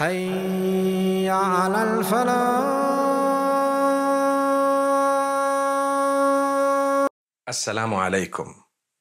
حي على الفلاح Assalamu alaikum.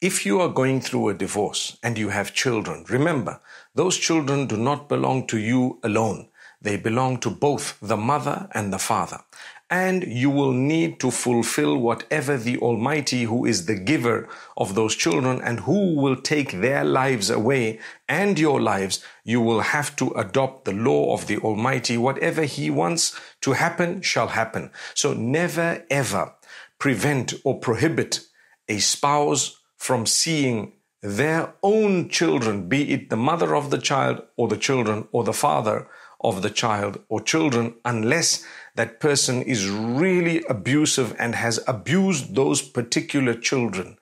If you are going through a divorce and you have children, remember, those children do not belong to you alone. They belong to both the mother and the father. And you will need to fulfill whatever the Almighty, who is the giver of those children and who will take their lives away and your lives, you will have to adopt the law of the Almighty. Whatever He wants to happen shall happen. So never ever prevent or prohibit a spouse from seeing their own children, be it the mother of the child or the children or the father of the child or children, unless that person is really abusive and has abused those particular children.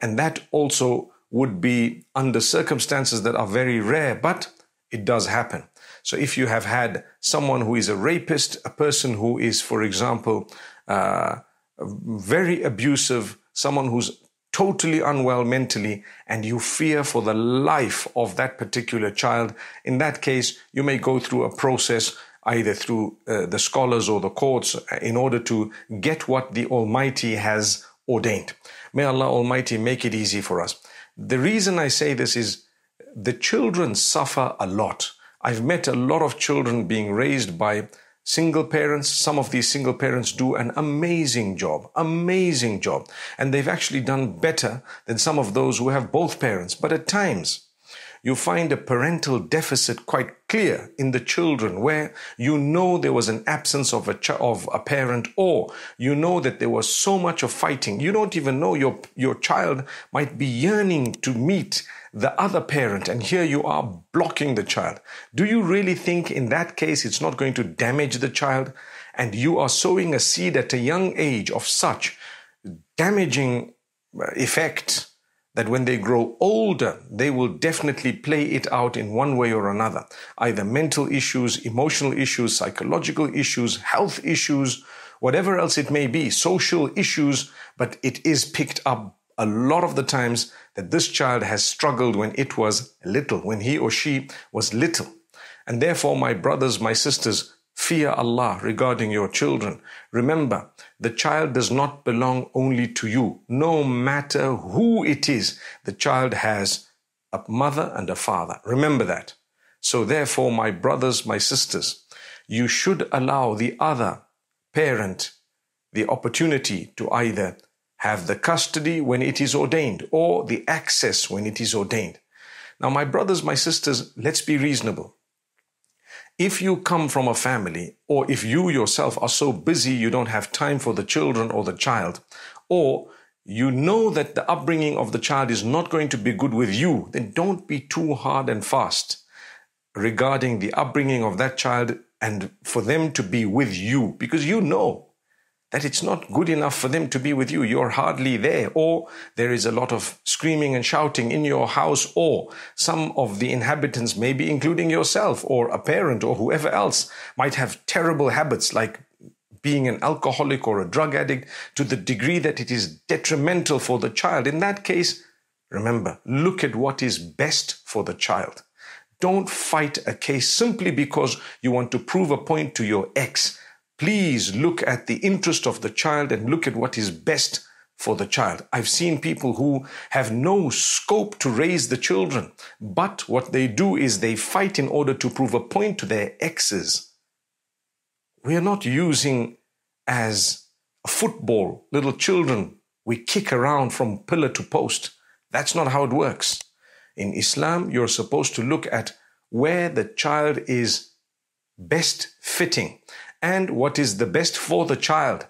And that also would be under circumstances that are very rare, but it does happen. So if you have had someone who is a rapist, a person who is, for example, uh, very abusive, someone who's totally unwell mentally, and you fear for the life of that particular child, in that case, you may go through a process either through uh, the scholars or the courts uh, in order to get what the Almighty has ordained. May Allah Almighty make it easy for us. The reason I say this is the children suffer a lot. I've met a lot of children being raised by Single parents, some of these single parents do an amazing job, amazing job. And they've actually done better than some of those who have both parents. But at times, you find a parental deficit quite clear in the children where you know there was an absence of a, of a parent or you know that there was so much of fighting. You don't even know your, your child might be yearning to meet the other parent and here you are blocking the child. Do you really think in that case it's not going to damage the child? And you are sowing a seed at a young age of such damaging effect that when they grow older, they will definitely play it out in one way or another. Either mental issues, emotional issues, psychological issues, health issues, whatever else it may be, social issues, but it is picked up a lot of the times that this child has struggled when it was little, when he or she was little. And therefore, my brothers, my sisters, Fear Allah regarding your children. Remember, the child does not belong only to you. No matter who it is, the child has a mother and a father. Remember that. So therefore, my brothers, my sisters, you should allow the other parent the opportunity to either have the custody when it is ordained or the access when it is ordained. Now, my brothers, my sisters, let's be reasonable. If you come from a family, or if you yourself are so busy you don't have time for the children or the child, or you know that the upbringing of the child is not going to be good with you, then don't be too hard and fast regarding the upbringing of that child and for them to be with you because you know that it's not good enough for them to be with you. You're hardly there, or there is a lot of screaming and shouting in your house, or some of the inhabitants, maybe including yourself or a parent or whoever else, might have terrible habits like being an alcoholic or a drug addict to the degree that it is detrimental for the child. In that case, remember, look at what is best for the child. Don't fight a case simply because you want to prove a point to your ex Please look at the interest of the child and look at what is best for the child. I've seen people who have no scope to raise the children, but what they do is they fight in order to prove a point to their exes. We are not using as a football little children we kick around from pillar to post. That's not how it works. In Islam, you're supposed to look at where the child is best fitting and what is the best for the child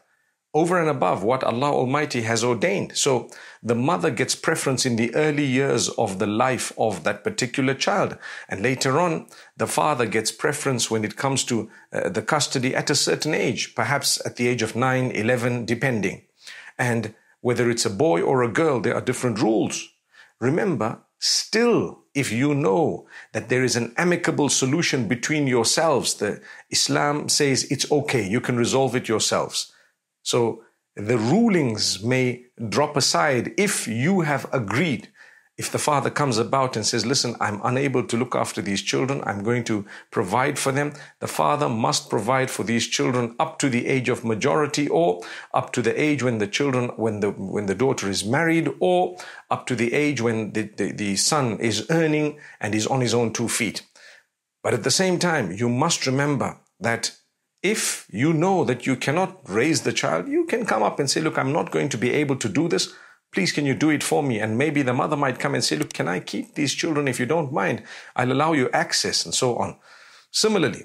over and above what Allah Almighty has ordained. So the mother gets preference in the early years of the life of that particular child. And later on, the father gets preference when it comes to uh, the custody at a certain age, perhaps at the age of 9, 11, depending. And whether it's a boy or a girl, there are different rules. Remember, Still, if you know that there is an amicable solution between yourselves, the Islam says it's okay, you can resolve it yourselves. So the rulings may drop aside if you have agreed if the father comes about and says, Listen, I'm unable to look after these children, I'm going to provide for them, the father must provide for these children up to the age of majority or up to the age when the children, when the, when the daughter is married or up to the age when the, the, the son is earning and is on his own two feet. But at the same time, you must remember that if you know that you cannot raise the child, you can come up and say, Look, I'm not going to be able to do this. Please, can you do it for me? And maybe the mother might come and say, Look, can I keep these children if you don't mind? I'll allow you access and so on. Similarly,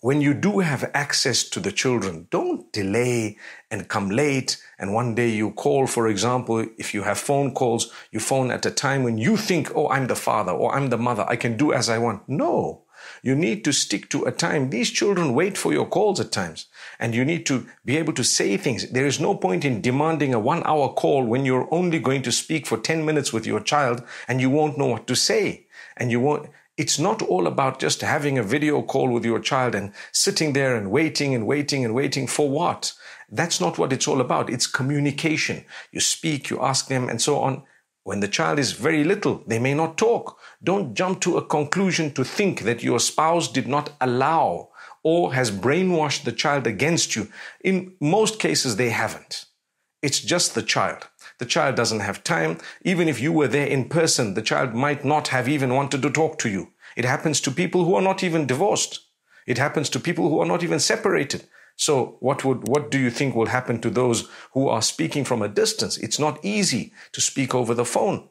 when you do have access to the children, don't delay and come late. And one day you call, for example, if you have phone calls, you phone at a time when you think, oh, I'm the father or I'm the mother. I can do as I want. No. You need to stick to a time. These children wait for your calls at times, and you need to be able to say things. There is no point in demanding a one hour call when you're only going to speak for 10 minutes with your child and you won't know what to say. And you won't, it's not all about just having a video call with your child and sitting there and waiting and waiting and waiting for what? That's not what it's all about. It's communication. You speak, you ask them, and so on. When the child is very little, they may not talk. Don't jump to a conclusion to think that your spouse did not allow or has brainwashed the child against you. In most cases, they haven't. It's just the child. The child doesn't have time. Even if you were there in person, the child might not have even wanted to talk to you. It happens to people who are not even divorced. It happens to people who are not even separated. So what would, what do you think will happen to those who are speaking from a distance? It's not easy to speak over the phone.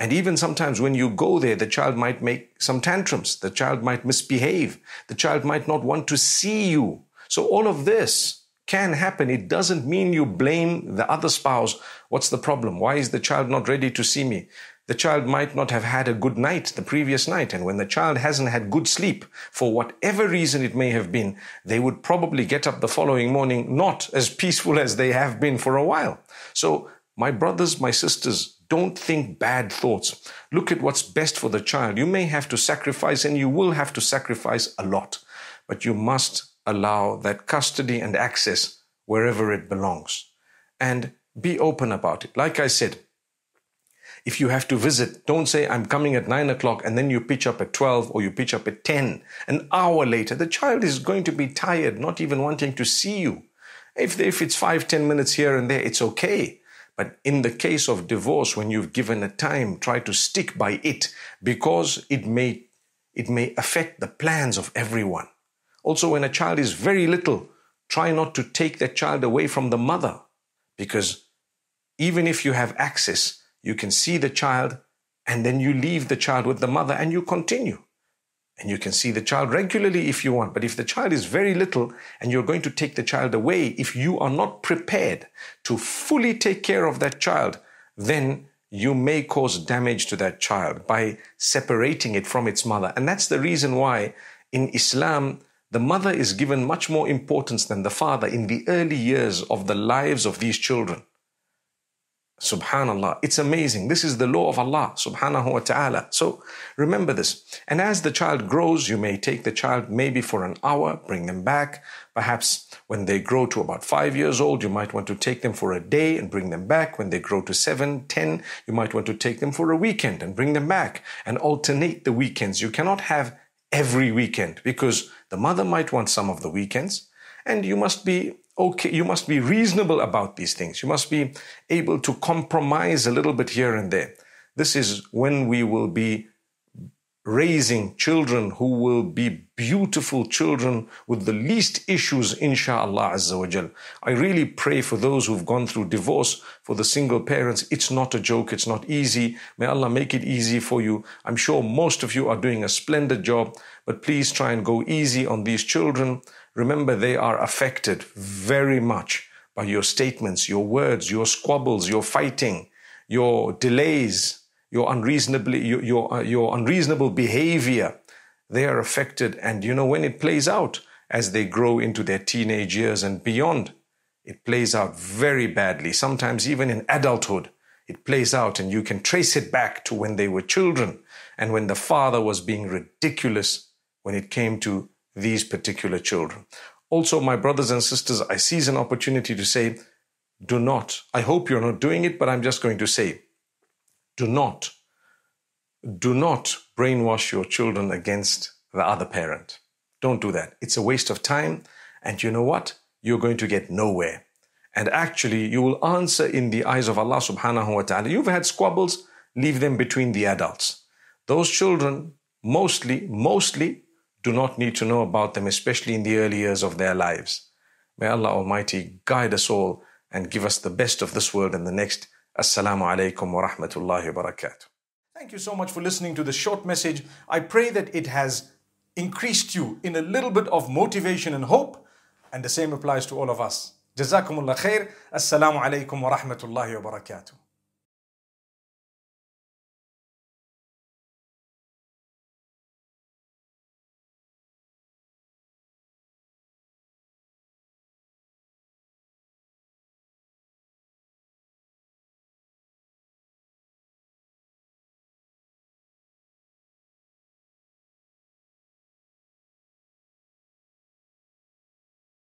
And even sometimes when you go there, the child might make some tantrums. The child might misbehave. The child might not want to see you. So all of this can happen. It doesn't mean you blame the other spouse. What's the problem? Why is the child not ready to see me? The child might not have had a good night the previous night. And when the child hasn't had good sleep, for whatever reason it may have been, they would probably get up the following morning not as peaceful as they have been for a while. So, my brothers, my sisters, don't think bad thoughts. Look at what's best for the child. You may have to sacrifice and you will have to sacrifice a lot, but you must allow that custody and access wherever it belongs. And be open about it. Like I said, if you have to visit, don't say, I'm coming at nine o'clock and then you pitch up at 12 or you pitch up at 10. An hour later, the child is going to be tired, not even wanting to see you. If, if it's five, ten minutes here and there, it's okay. But in the case of divorce, when you've given a time, try to stick by it because it may, it may affect the plans of everyone. Also, when a child is very little, try not to take that child away from the mother because even if you have access, you can see the child and then you leave the child with the mother and you continue. And you can see the child regularly if you want. But if the child is very little and you're going to take the child away, if you are not prepared to fully take care of that child, then you may cause damage to that child by separating it from its mother. And that's the reason why in Islam, the mother is given much more importance than the father in the early years of the lives of these children. Subhanallah. It's amazing. This is the law of Allah subhanahu wa ta'ala. So remember this. And as the child grows, you may take the child maybe for an hour, bring them back. Perhaps when they grow to about five years old, you might want to take them for a day and bring them back. When they grow to seven, ten, you might want to take them for a weekend and bring them back and alternate the weekends. You cannot have every weekend because the mother might want some of the weekends and you must be okay, you must be reasonable about these things. You must be able to compromise a little bit here and there. This is when we will be raising children who will be beautiful children with the least issues, inshallah azza. I really pray for those who've gone through divorce, for the single parents. It's not a joke. It's not easy. May Allah make it easy for you. I'm sure most of you are doing a splendid job, but please try and go easy on these children. Remember, they are affected very much by your statements, your words, your squabbles, your fighting, your delays, your unreasonably your your, uh, your unreasonable behavior. They are affected, and you know when it plays out as they grow into their teenage years and beyond, it plays out very badly. Sometimes even in adulthood, it plays out, and you can trace it back to when they were children and when the father was being ridiculous when it came to these particular children. Also, my brothers and sisters, I seize an opportunity to say, do not, I hope you're not doing it, but I'm just going to say, do not, do not brainwash your children against the other parent. Don't do that. It's a waste of time. And you know what? You're going to get nowhere. And actually, you will answer in the eyes of Allah subhanahu wa ta'ala. You've had squabbles, leave them between the adults. Those children, mostly, mostly, do not need to know about them, especially in the early years of their lives. May Allah Almighty guide us all and give us the best of this world and the next. Assalamu alaikum wa rahmatullahi wa barakatuh. Thank you so much for listening to this short message. I pray that it has increased you in a little bit of motivation and hope, and the same applies to all of us. Jazakumullah khair. Assalamu alaikum wa rahmatullahi wa barakatuh.